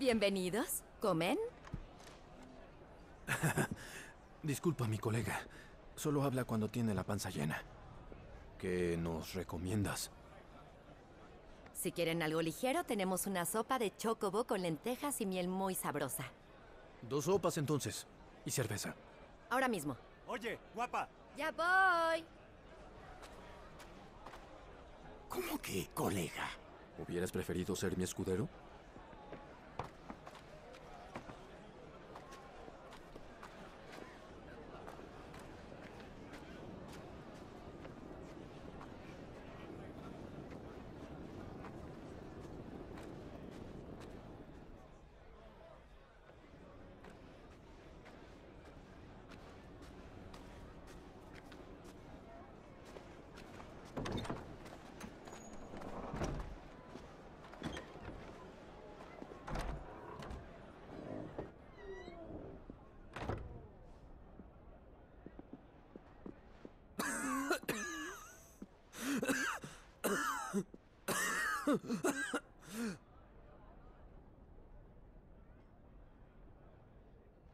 Bienvenidos. ¿Comen? Disculpa, mi colega. Solo habla cuando tiene la panza llena. ¿Qué nos recomiendas? Si quieren algo ligero, tenemos una sopa de chocobo con lentejas y miel muy sabrosa. Dos sopas entonces. Y cerveza. Ahora mismo. Oye, guapa. Ya voy. ¿Cómo que, colega? ¿Hubieras preferido ser mi escudero?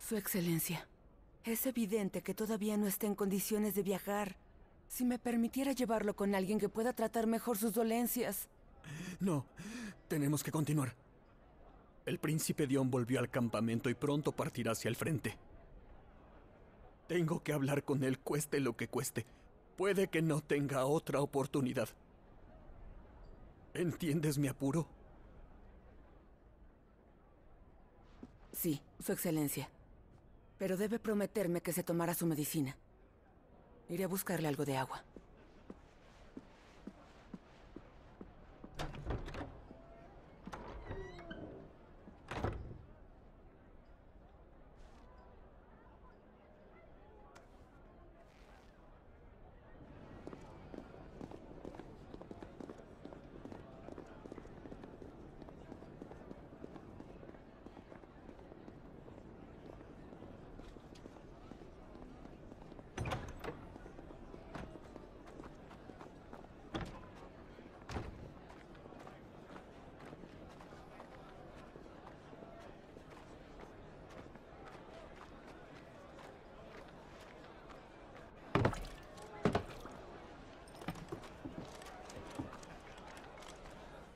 Su Excelencia, es evidente que todavía no está en condiciones de viajar. Si me permitiera llevarlo con alguien que pueda tratar mejor sus dolencias. No, tenemos que continuar. El príncipe Dion volvió al campamento y pronto partirá hacia el frente. Tengo que hablar con él cueste lo que cueste. Puede que no tenga otra oportunidad. ¿Entiendes mi apuro? Sí, Su Excelencia. Pero debe prometerme que se tomará su medicina. Iré a buscarle algo de agua.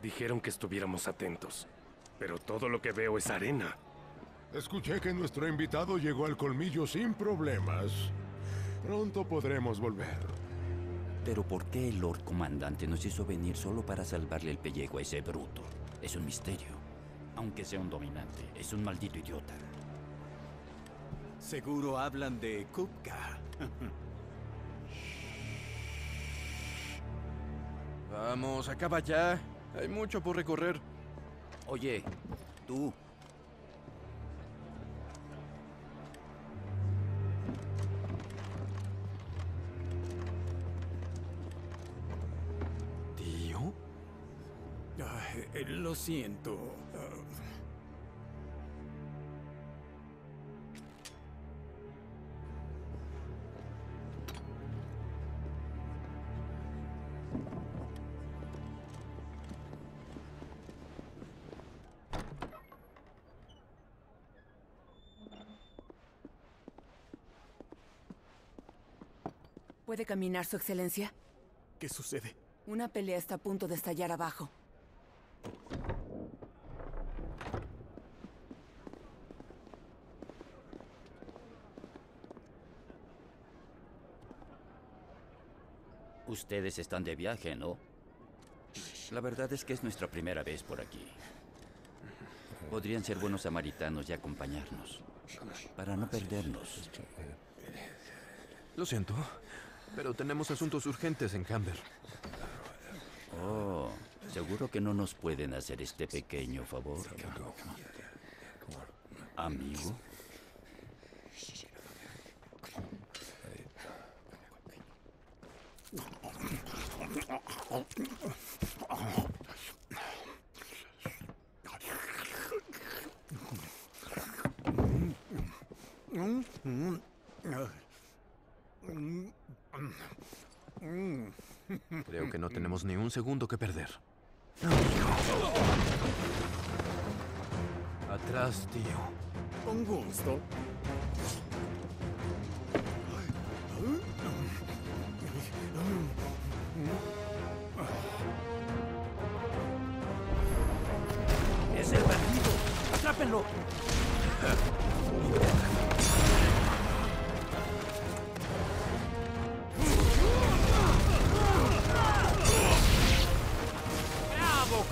Dijeron que estuviéramos atentos, pero todo lo que veo es arena. Escuché que nuestro invitado llegó al colmillo sin problemas. Pronto podremos volver. Pero ¿por qué el Lord Comandante nos hizo venir solo para salvarle el pellejo a ese bruto? Es un misterio. Aunque sea un dominante, es un maldito idiota. Seguro hablan de Kupka. Vamos, acaba ya. Hay mucho por recorrer. Oye, tú. ¿Tío? Ay, eh, lo siento. Ah, ¿Puede caminar, Su Excelencia? ¿Qué sucede? Una pelea está a punto de estallar abajo. Ustedes están de viaje, ¿no? La verdad es que es nuestra primera vez por aquí. Podrían ser buenos samaritanos y acompañarnos. Para no perdernos. Lo siento, pero tenemos asuntos urgentes en Camber. Oh, seguro que no nos pueden hacer este pequeño favor. Amigo. Creo que no tenemos ni un segundo que perder. Atrás, tío. Con gusto. ¡Es el bandido! ¡Atrápenlo!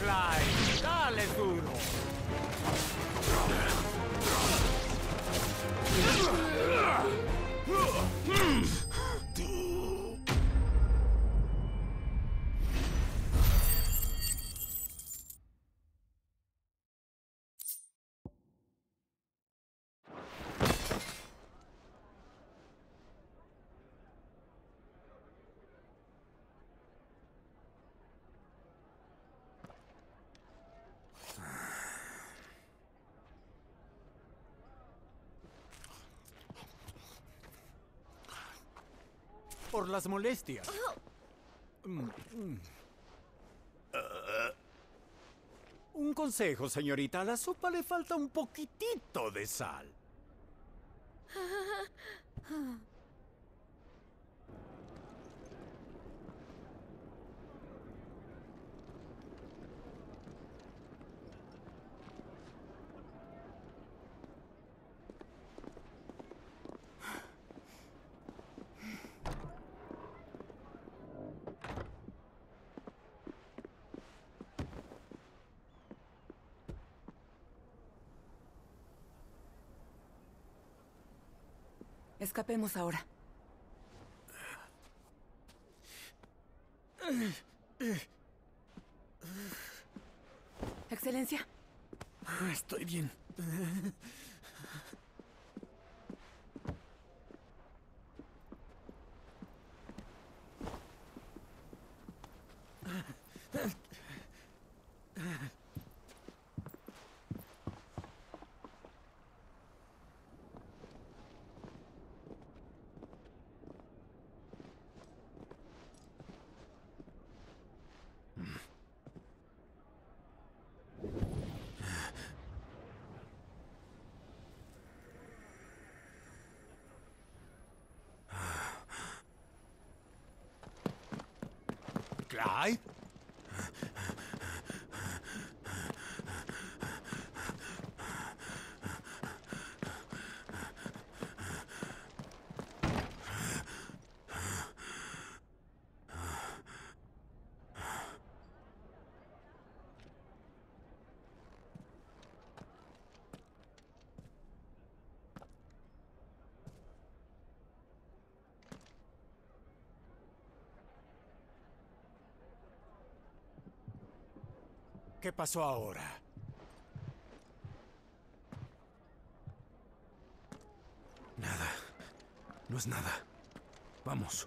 Samurai! Dalle Tour! Por las molestias. Un consejo, señorita. A la sopa le falta un poquitito de sal. Escapemos ahora. Excelencia, Ah, Estoy bien. alive? ¿Qué pasó ahora? Nada. No es nada. Vamos.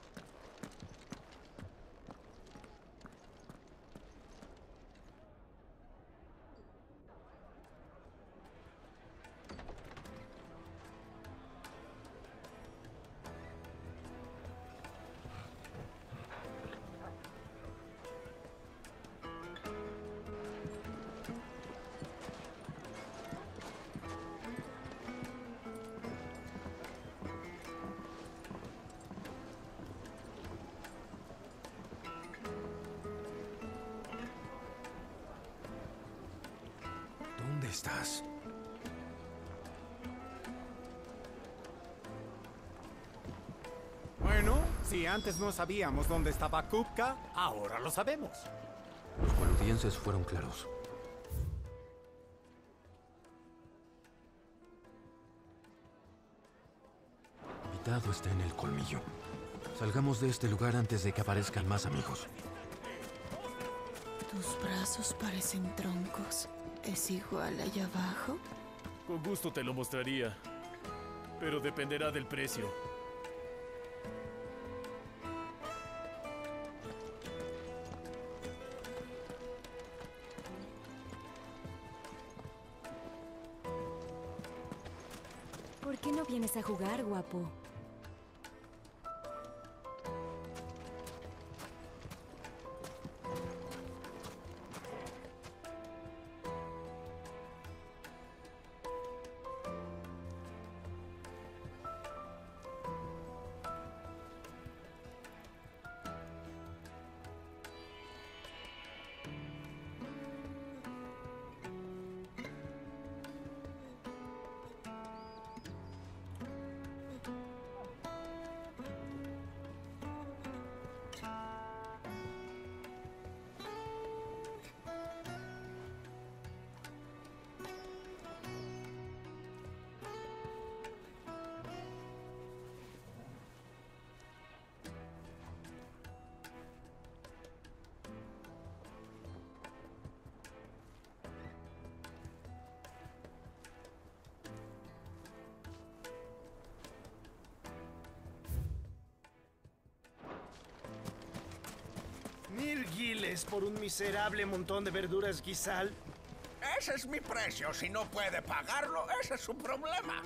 Estás? Bueno, si antes no sabíamos dónde estaba Kupka, ahora lo sabemos. Los boludienses fueron claros. Invitado está en el colmillo. Salgamos de este lugar antes de que aparezcan más amigos. Tus brazos parecen troncos. ¿Es igual allá abajo? Con gusto te lo mostraría. Pero dependerá del precio. ¿Por qué no vienes a jugar, guapo? Por un miserable montón de verduras guisal? Ese es mi precio. Si no puede pagarlo, ese es su problema.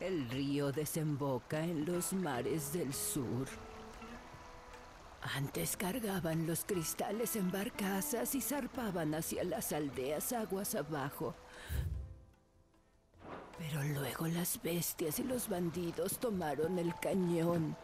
El río desemboca en los mares del sur. Antes cargaban los cristales en barcazas y zarpaban hacia las aldeas aguas abajo. Pero luego las bestias y los bandidos tomaron el cañón.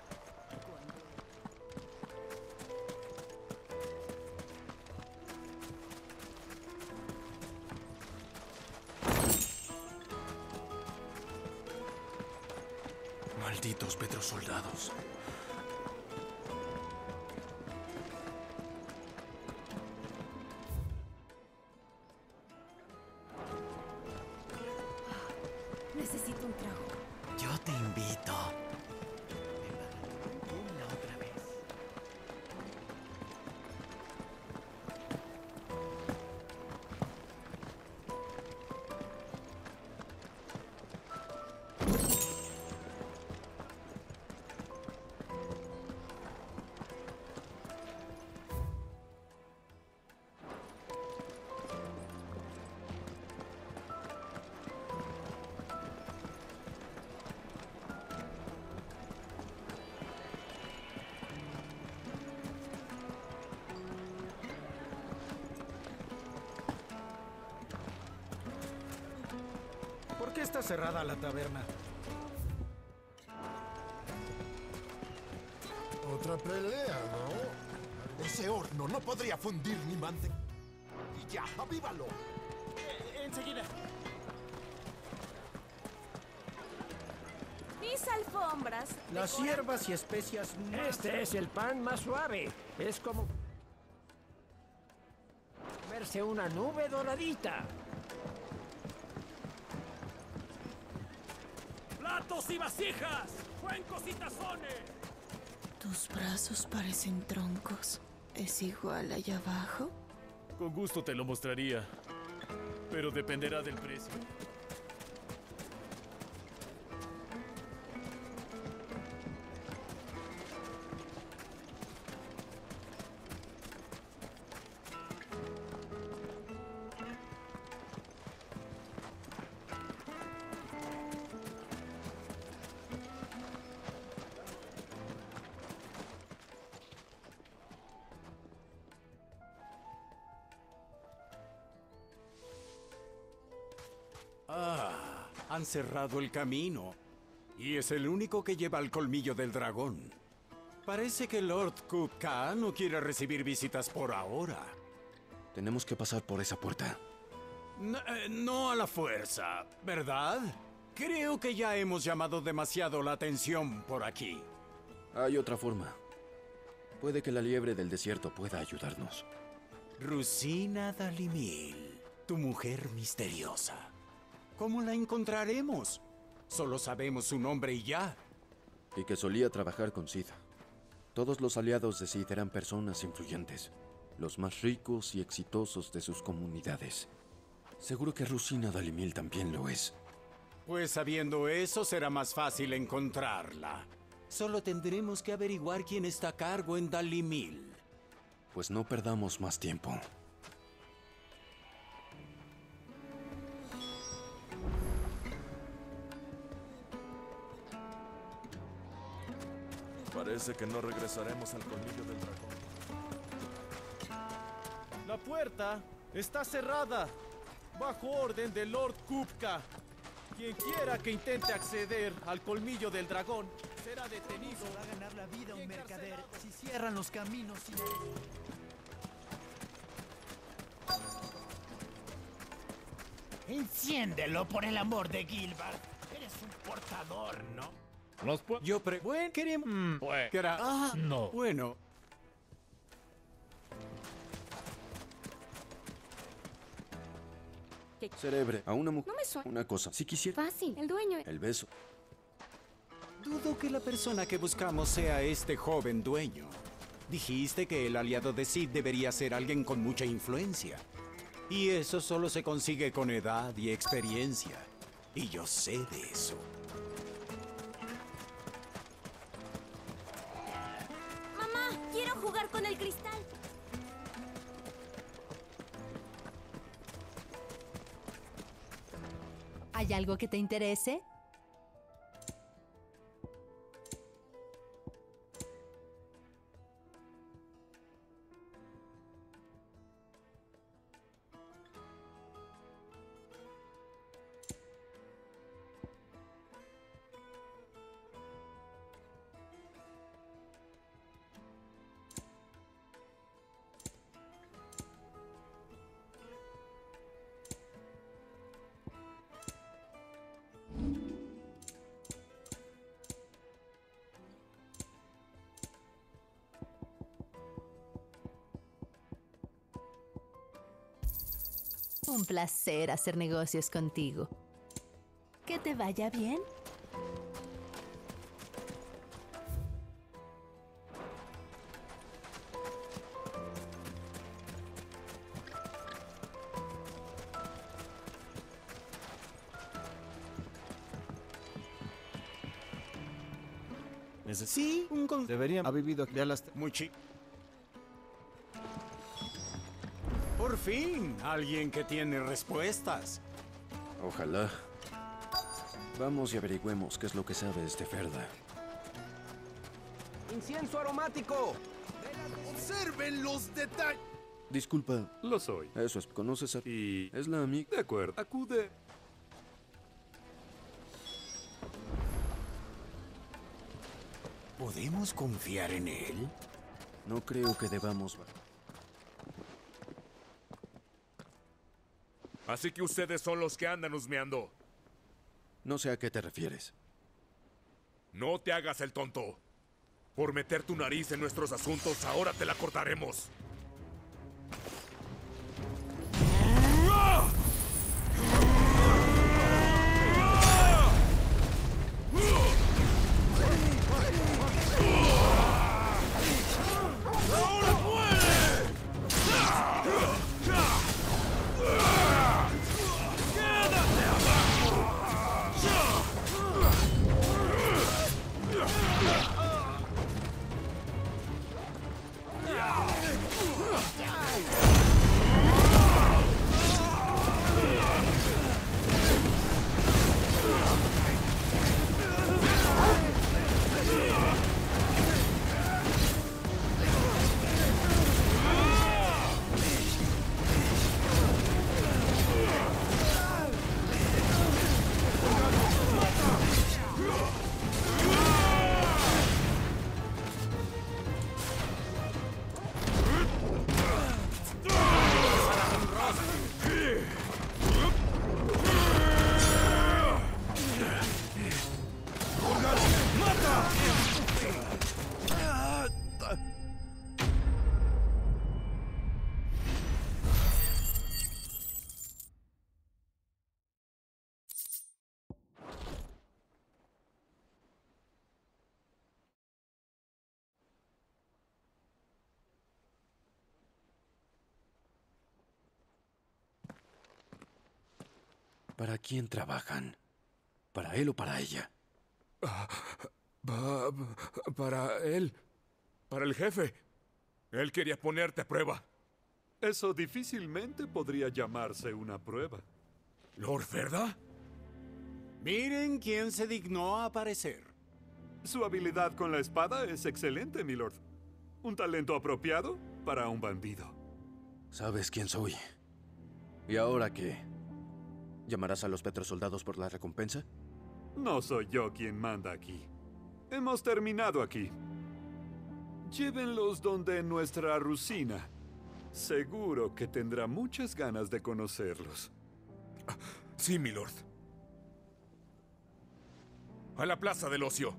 ¿Por qué está cerrada la taberna? Otra pelea, ¿no? Ese horno no podría fundir ni manteca. Y ya, avívalo. enseguida. Mis alfombras. Las decoran- hierbas y especias más... Este es el pan más suave. Es como... Verse una nube doradita. ¡Platos y vasijas! ¡Cuencos y tazones! Tus brazos parecen troncos. ¿Es igual allá abajo? Con gusto te lo mostraría. Pero dependerá del precio. Ah, han cerrado el camino. Y es el único que lleva al colmillo del dragón. Parece que Lord Kupka no quiere recibir visitas por ahora. Tenemos que pasar por esa puerta. No, eh, no a la fuerza, ¿verdad? Creo que ya hemos llamado demasiado la atención por aquí. Hay otra forma. Puede que la liebre del desierto pueda ayudarnos. Rusina Dalimil, tu mujer misteriosa. ¿Cómo la encontraremos? Solo sabemos su nombre y ya. Y que solía trabajar con Sid. Todos los aliados de Sid eran personas influyentes, los más ricos y exitosos de sus comunidades. Seguro que Rusina Dalimil también lo es. Pues sabiendo eso será más fácil encontrarla. Solo tendremos que averiguar quién está a cargo en Dalimil. Pues no perdamos más tiempo. Parece que no regresaremos al colmillo del dragón. La puerta está cerrada. Bajo orden de Lord Kupka. Quien quiera que intente acceder al colmillo del dragón será detenido. va a ganar la vida un mercader si cierran los caminos y... Enciéndelo por el amor de Gilbert. Eres un portador, ¿no? Yo pre... Bueno, queremos... era- Ah, no. Bueno, Cerebre, a una mujer. No me suena. Una cosa, si quisiera. Fácil, el dueño. El beso. dudo que la persona que buscamos sea este joven dueño. Dijiste que el aliado de Sid debería ser alguien con mucha influencia. Y eso solo se consigue con edad y experiencia. Y yo sé de eso. Con el cristal. ¿Hay algo que te interese? Un placer hacer negocios contigo. Que te vaya bien. Sí, un con... Deberían ha vivido ya las... Muy chi... fin, alguien que tiene respuestas. Ojalá. Vamos y averigüemos qué es lo que sabes de Ferda. ¡Incienso aromático! ¡Observen los detalles! Disculpa. Lo soy. Eso es, ¿conoces a... Y... Es la amiga... De acuerdo. Acude. ¿Podemos confiar en él? No creo que debamos... Así que ustedes son los que andan husmeando. No sé a qué te refieres. No te hagas el tonto. Por meter tu nariz en nuestros asuntos, ahora te la cortaremos. ¿Para quién trabajan? ¿Para él o para ella? Ah, pa- para él. Para el jefe. Él quería ponerte a prueba. Eso difícilmente podría llamarse una prueba. ¿Lord Ferda? Miren quién se dignó a aparecer. Su habilidad con la espada es excelente, milord. Un talento apropiado para un bandido. ¿Sabes quién soy? ¿Y ahora qué? ¿Llamarás a los petrosoldados por la recompensa? No soy yo quien manda aquí. Hemos terminado aquí. Llévenlos donde nuestra Rusina. Seguro que tendrá muchas ganas de conocerlos. Sí, milord. A la Plaza del Ocio.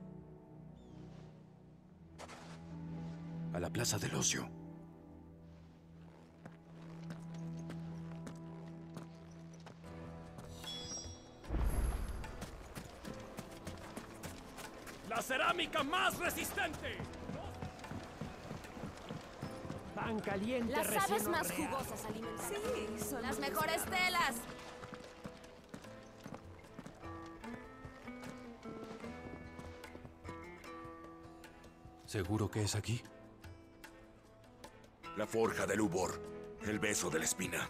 A la Plaza del Ocio. ¡La cerámica más resistente! Pan caliente Las recién aves más jugosas alimentan. Sí, son Las mejores telas. ¿Seguro que es aquí? La forja del Ubor. El beso de la espina.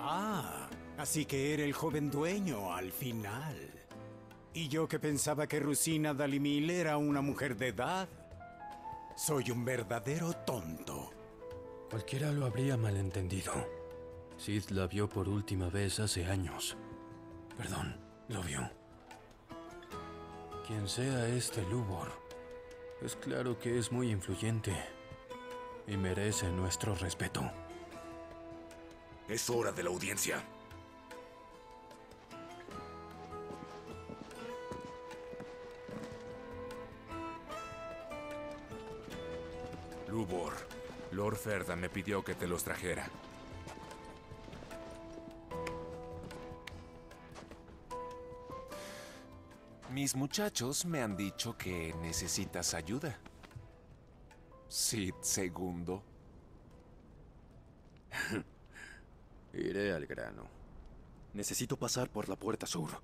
Ah, así que era el joven dueño al final. Y yo que pensaba que Rusina Dalimil era una mujer de edad. Soy un verdadero tonto. Cualquiera lo habría malentendido. Sid la vio por última vez hace años. Perdón, lo vio. Quien sea este Lubor, es claro que es muy influyente y merece nuestro respeto. Es hora de la audiencia. Lubor, Lord Ferda me pidió que te los trajera. Mis muchachos me han dicho que necesitas ayuda. Sid segundo. Iré al grano. Necesito pasar por la puerta sur.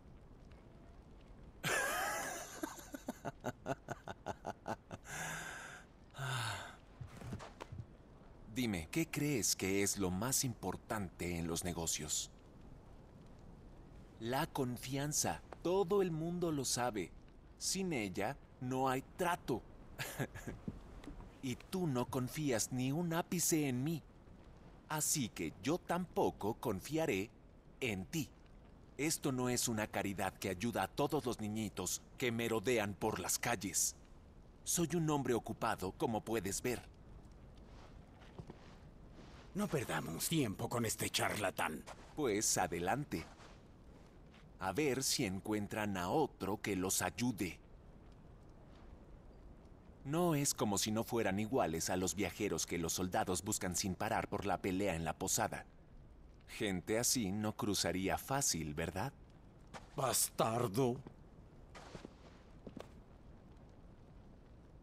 ¿Qué crees que es lo más importante en los negocios? La confianza. Todo el mundo lo sabe. Sin ella no hay trato. y tú no confías ni un ápice en mí. Así que yo tampoco confiaré en ti. Esto no es una caridad que ayuda a todos los niñitos que merodean por las calles. Soy un hombre ocupado, como puedes ver. No perdamos tiempo con este charlatán. Pues adelante. A ver si encuentran a otro que los ayude. No es como si no fueran iguales a los viajeros que los soldados buscan sin parar por la pelea en la posada. Gente así no cruzaría fácil, ¿verdad? Bastardo.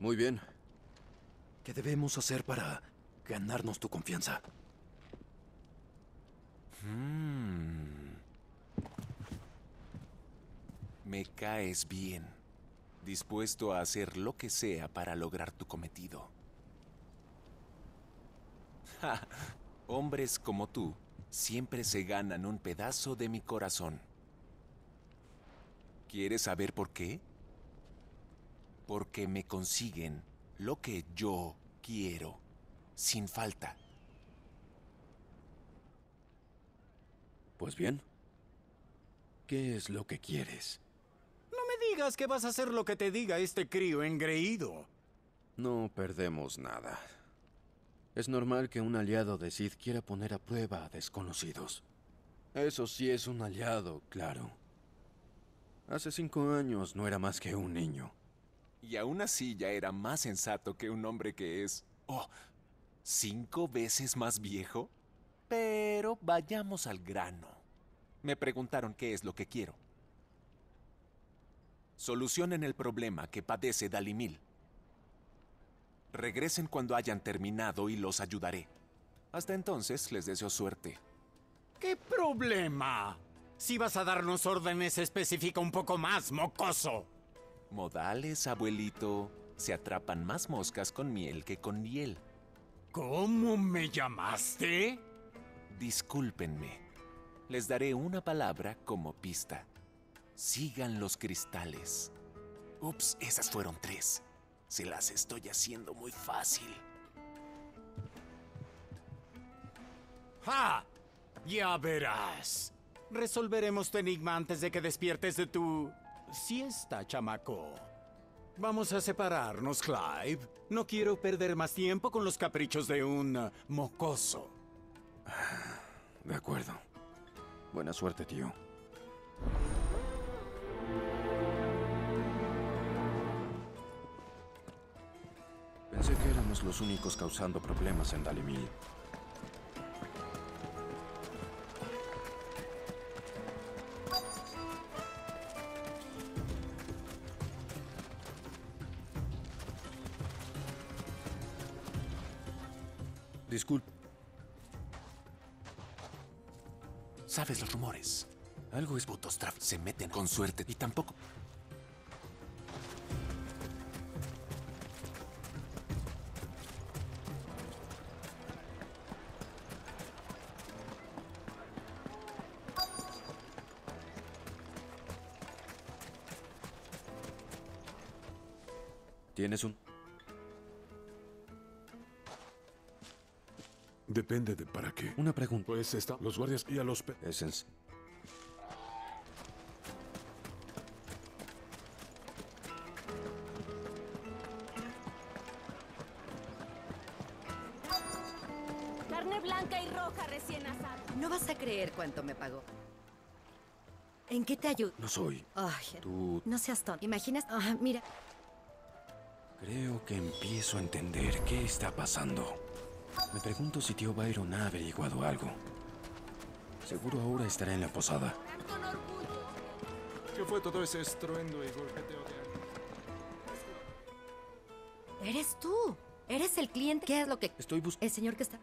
Muy bien. ¿Qué debemos hacer para ganarnos tu confianza? Mm. Me caes bien, dispuesto a hacer lo que sea para lograr tu cometido. Hombres como tú siempre se ganan un pedazo de mi corazón. ¿Quieres saber por qué? Porque me consiguen lo que yo quiero, sin falta. Pues bien. ¿Qué es lo que quieres? No me digas que vas a hacer lo que te diga este crío engreído. No perdemos nada. Es normal que un aliado de Sid quiera poner a prueba a desconocidos. Eso sí es un aliado, claro. Hace cinco años no era más que un niño. Y aún así ya era más sensato que un hombre que es... Oh, cinco veces más viejo. Pero vayamos al grano. Me preguntaron qué es lo que quiero. Solucionen el problema que padece Dalimil. Regresen cuando hayan terminado y los ayudaré. Hasta entonces les deseo suerte. ¿Qué problema? Si vas a darnos órdenes, especifica un poco más, mocoso. Modales, abuelito. Se atrapan más moscas con miel que con miel. ¿Cómo me llamaste? Discúlpenme. Les daré una palabra como pista. Sigan los cristales. Ups, esas fueron tres. Se las estoy haciendo muy fácil. ¡Ja! Ya verás. Resolveremos tu enigma antes de que despiertes de tu siesta, chamaco. Vamos a separarnos, Clive. No quiero perder más tiempo con los caprichos de un mocoso. De acuerdo. Buena suerte, tío. Pensé que éramos los únicos causando problemas en Dalimil. Disculpe. Sabes los rumores. Algo es... Butostraf se meten con suerte y tampoco... ¿Tienes un...? Depende de para qué. Una pregunta. Pues está, los guardias y a los... pe- Es en... Carne blanca y roja recién asada. No vas a creer cuánto me pagó. ¿En qué te ayudo? No soy. Ay, Tú... no seas tonto. ¿Imaginas? Ah, mira. Creo que empiezo a entender qué está pasando. Me pregunto si tío Byron ha averiguado algo. Seguro ahora estará en la posada. ¿Qué fue todo ese estruendo y golpeteo de Eres tú. Eres el cliente. ¿Qué es lo que... Estoy buscando... El señor que está...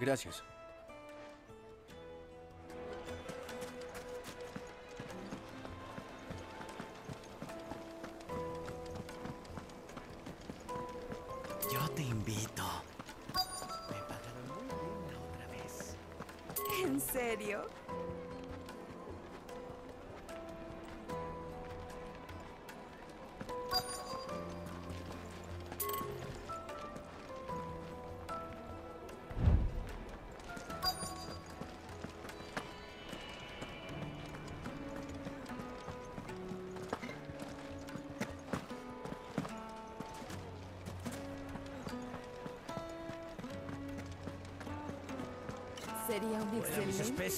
Gracias.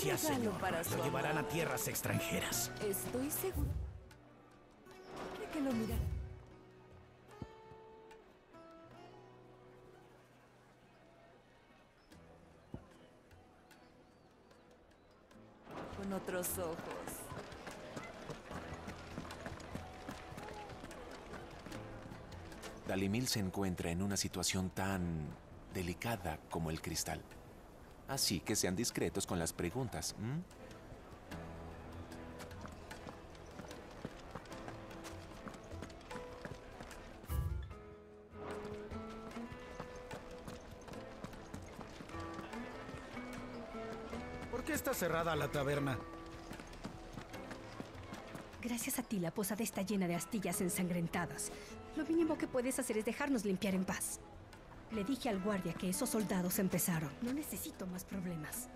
Regalo señor. para Lo llevarán a tierras extranjeras. Estoy seguro de que lo mirará. Con otros ojos. Dalimil se encuentra en una situación tan delicada como el cristal. Así que sean discretos con las preguntas. ¿m? ¿Por qué está cerrada la taberna? Gracias a ti la posada está llena de astillas ensangrentadas. Lo mínimo que puedes hacer es dejarnos limpiar en paz. Le dije al guardia que esos soldados empezaron. No necesito más problemas.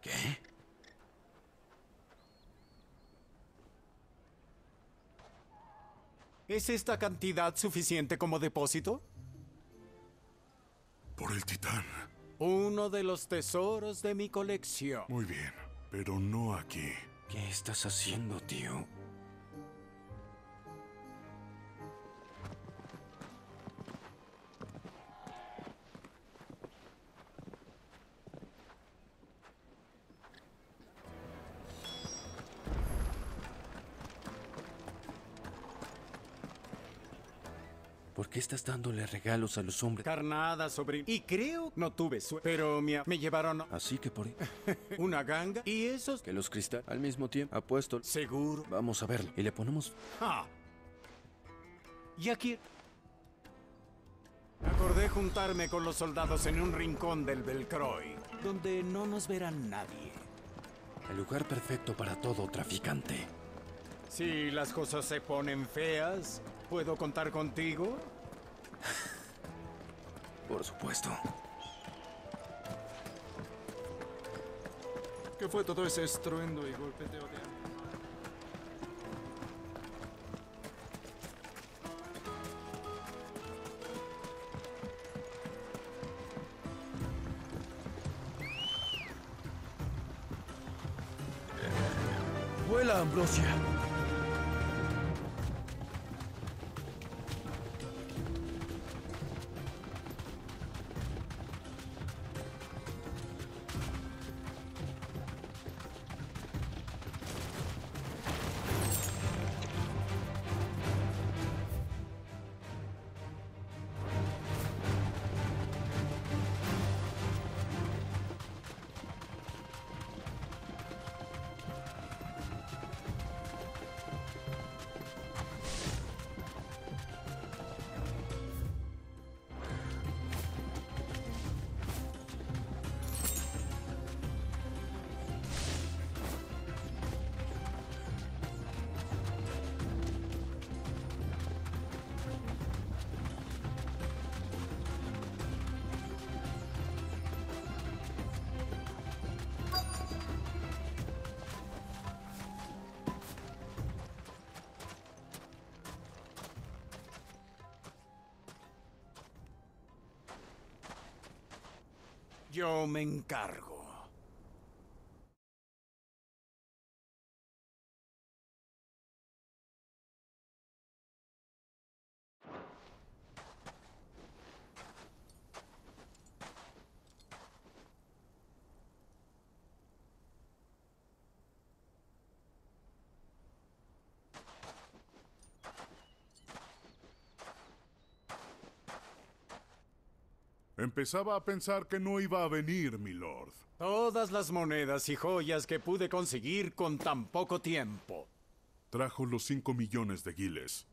¿Qué? ¿Es esta cantidad suficiente como depósito? Uno de los tesoros de mi colección. Muy bien, pero no aquí. ¿Qué estás haciendo, tío? ¿Por qué estás dándole regalos a los hombres? Carnada, sobrino. Y creo no tuve suerte. Pero me, me llevaron Así que por... una ganga y esos... Que los cristal al mismo tiempo. Apuesto. Seguro. Vamos a verlo. Y le ponemos... Ah. Y aquí... Acordé juntarme con los soldados en un rincón del Belcroy, donde no nos verán nadie. El lugar perfecto para todo traficante. Si las cosas se ponen feas, ¿puedo contar contigo? Por supuesto. ¿Qué fue todo ese estruendo y golpeteo de Vuela, Ambrosia. Yo me encargo. Empezaba a pensar que no iba a venir, milord. Todas las monedas y joyas que pude conseguir con tan poco tiempo. Trajo los cinco millones de guiles.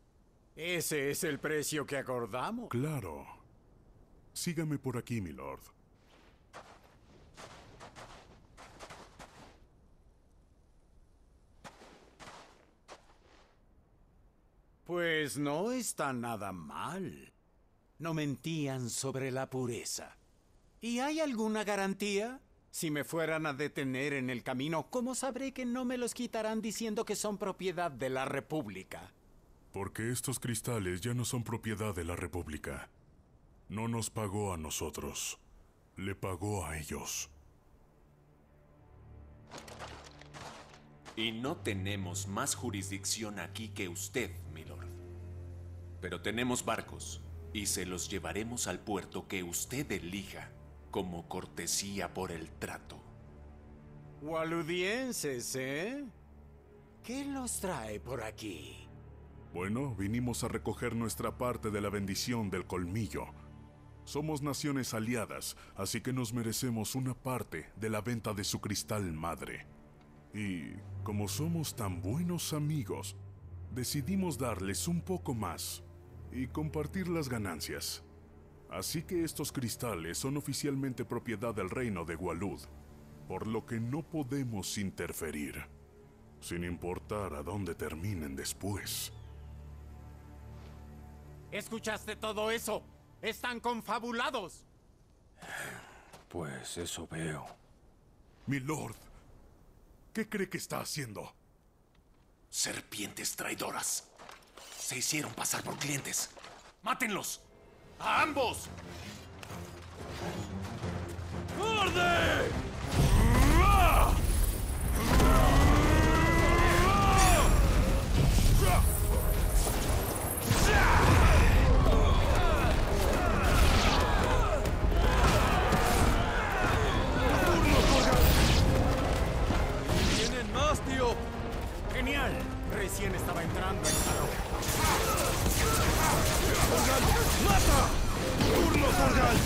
Ese es el precio que acordamos. Claro. Sígame por aquí, milord. Pues no está nada mal. No mentían sobre la pureza. ¿Y hay alguna garantía? Si me fueran a detener en el camino, ¿cómo sabré que no me los quitarán diciendo que son propiedad de la República? Porque estos cristales ya no son propiedad de la República. No nos pagó a nosotros. Le pagó a ellos. Y no tenemos más jurisdicción aquí que usted, milord. Pero tenemos barcos y se los llevaremos al puerto que usted elija como cortesía por el trato. Waludienses, ¿eh? ¿Qué los trae por aquí? Bueno, vinimos a recoger nuestra parte de la bendición del colmillo. Somos naciones aliadas, así que nos merecemos una parte de la venta de su cristal madre. Y como somos tan buenos amigos, decidimos darles un poco más y compartir las ganancias. Así que estos cristales son oficialmente propiedad del reino de Gualud, por lo que no podemos interferir, sin importar a dónde terminen después. ¿Escuchaste todo eso? ¡Están confabulados! Pues eso veo. Milord, ¿qué cree que está haciendo? Serpientes traidoras. Se hicieron pasar por clientes. ¡Mátenlos! ¡A ambos! ¡Orde! ¡Genial! Recién estaba entrando en calor. ¡Torgal! ¡Mata! ¡Turno, Torgal!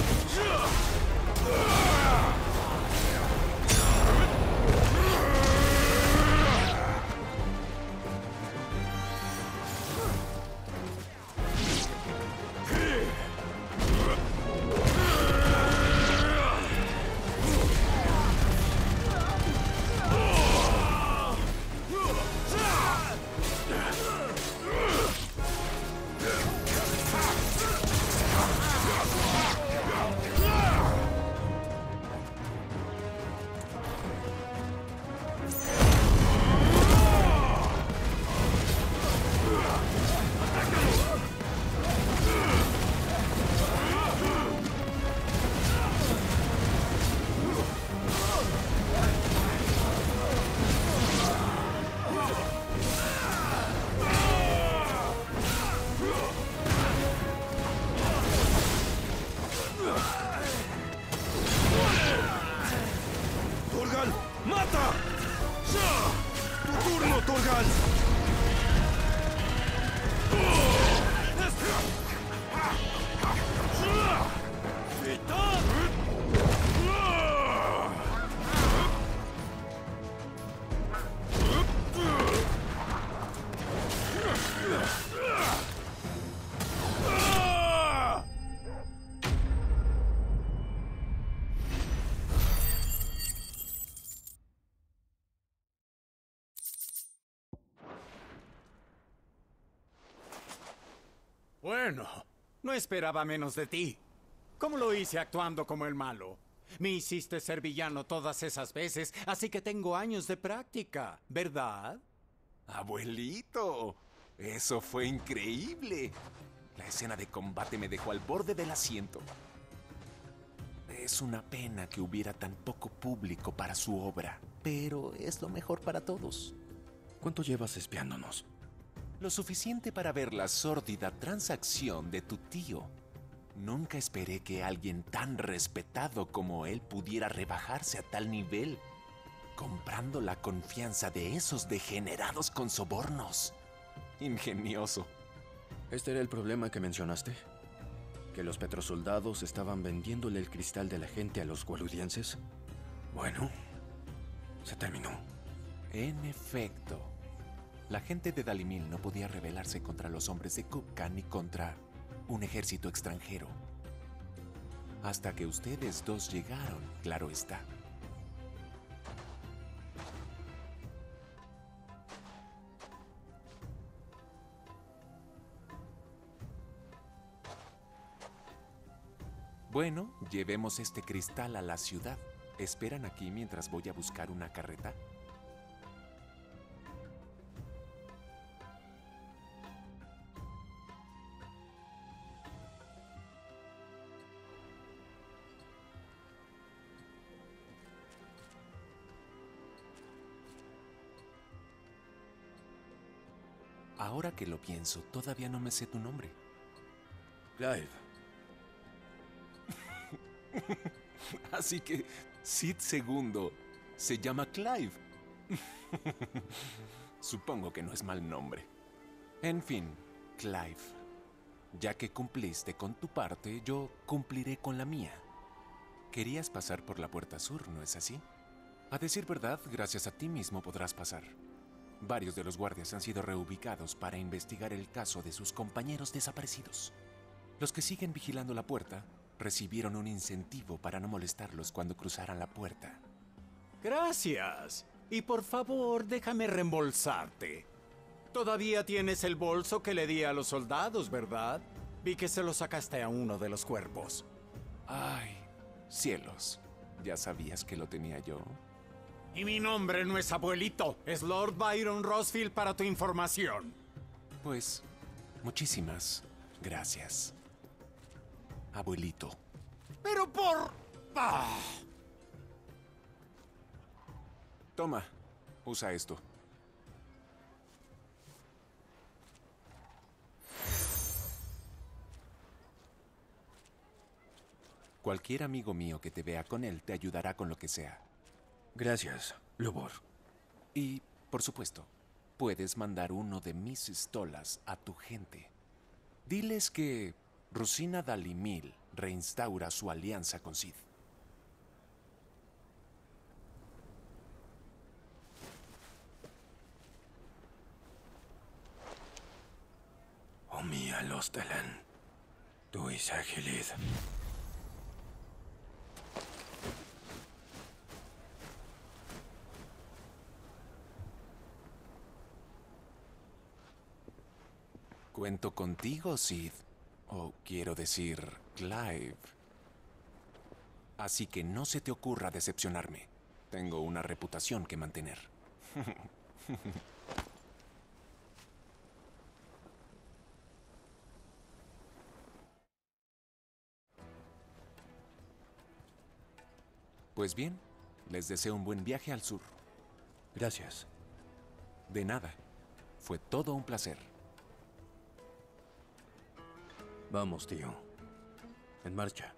Bueno, no esperaba menos de ti. ¿Cómo lo hice actuando como el malo? Me hiciste ser villano todas esas veces, así que tengo años de práctica, ¿verdad? Abuelito, eso fue increíble. La escena de combate me dejó al borde del asiento. Es una pena que hubiera tan poco público para su obra, pero es lo mejor para todos. ¿Cuánto llevas espiándonos? Lo suficiente para ver la sórdida transacción de tu tío. Nunca esperé que alguien tan respetado como él pudiera rebajarse a tal nivel, comprando la confianza de esos degenerados con sobornos. Ingenioso. ¿Este era el problema que mencionaste? ¿Que los petrosoldados estaban vendiéndole el cristal de la gente a los gualudienses? Bueno, se terminó. En efecto, la gente de Dalimil no podía rebelarse contra los hombres de Kupka ni contra un ejército extranjero. Hasta que ustedes dos llegaron, claro está. Bueno, llevemos este cristal a la ciudad. ¿Esperan aquí mientras voy a buscar una carreta? Ahora que lo pienso, todavía no me sé tu nombre. Clive. Así que Sid II se llama Clive. Supongo que no es mal nombre. En fin, Clive, ya que cumpliste con tu parte, yo cumpliré con la mía. Querías pasar por la puerta sur, ¿no es así? A decir verdad, gracias a ti mismo podrás pasar. Varios de los guardias han sido reubicados para investigar el caso de sus compañeros desaparecidos. Los que siguen vigilando la puerta recibieron un incentivo para no molestarlos cuando cruzaran la puerta. Gracias. Y por favor, déjame reembolsarte. Todavía tienes el bolso que le di a los soldados, ¿verdad? Vi que se lo sacaste a uno de los cuerpos. Ay, cielos. ¿Ya sabías que lo tenía yo? Y mi nombre no es abuelito, es Lord Byron Rosfield para tu información. Pues, muchísimas gracias. Abuelito. Pero por... Ah. Toma, usa esto. Cualquier amigo mío que te vea con él te ayudará con lo que sea. Gracias, Lubor. Y, por supuesto, puedes mandar uno de mis estolas a tu gente. Diles que Rusina Dalimil reinstaura su alianza con Sid. Omia Lostelen. Duis Agilid. Cuento contigo, Sid. O quiero decir, Clive. Así que no se te ocurra decepcionarme. Tengo una reputación que mantener. Pues bien, les deseo un buen viaje al sur. Gracias. De nada. Fue todo un placer. Vamos, tío. En marcha.